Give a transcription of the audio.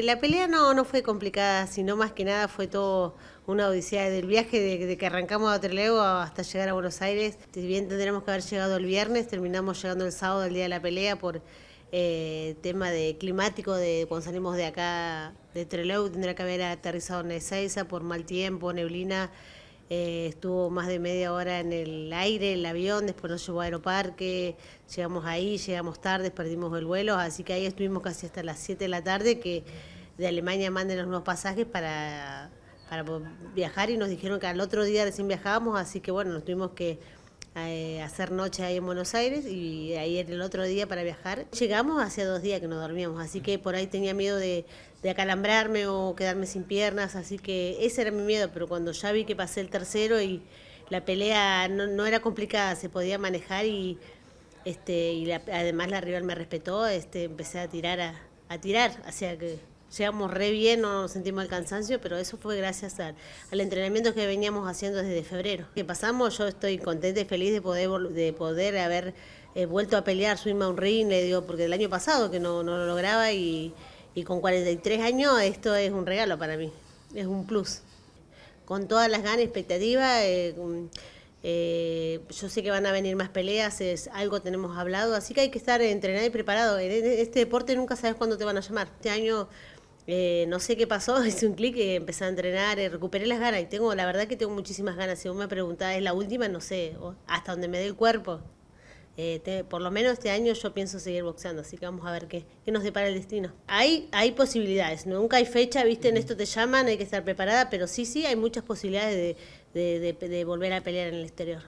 La pelea no, no fue complicada, sino más que nada fue todo una odisea del viaje de, que arrancamos a Trelew hasta llegar a Buenos Aires. Si bien tendríamos que haber llegado el viernes, terminamos llegando el sábado, el día de la pelea, por eh, tema de climático, de cuando salimos de acá de Trelew, tendría que haber aterrizado en Ezeiza por mal tiempo, neblina. Eh, estuvo más de media hora en el aire, el avión, después nos llevó a Aeroparque, llegamos ahí, llegamos tarde, perdimos el vuelo, así que ahí estuvimos casi hasta las 7 de la tarde que de Alemania manden los nuevos pasajes para, para viajar y nos dijeron que al otro día recién viajábamos, así que bueno, nos tuvimos que eh, hacer noche ahí en Buenos Aires y ahí el otro día para viajar. Llegamos hace dos días que nos dormíamos, así que por ahí tenía miedo de, acalambrarme o quedarme sin piernas, así que ese era mi miedo, pero cuando ya vi que pasé el tercero y la pelea no, era complicada, se podía manejar y este y además la rival me respetó, este empecé a tirar a, a tirar, hacia que llegamos re bien, no sentimos el cansancio, pero eso fue gracias al, entrenamiento que veníamos haciendo desde febrero. Que pasamos, yo estoy contenta y feliz de poder, de poder haber eh, vuelto a pelear, subirme a un ring, le digo, porque el año pasado que no, lo lograba y, con 43 años esto es un regalo para mí, es un plus. Con todas las ganas y expectativas, eh, eh, yo sé que van a venir más peleas, es algo tenemos hablado, así que hay que estar entrenado y preparado. En este deporte nunca sabes cuándo te van a llamar. Este año eh, no sé qué pasó, hice un clic y empecé a entrenar, eh, recuperé las ganas y tengo, la verdad que tengo muchísimas ganas. Si vos me preguntás, es la última, no sé, hasta donde me dé el cuerpo. Eh, por lo menos este año yo pienso seguir boxeando, así que vamos a ver qué, qué nos depara el destino. Hay, hay posibilidades, nunca hay fecha, viste, en esto te llaman, hay que estar preparada, pero sí, sí, hay muchas posibilidades de, de volver a pelear en el exterior.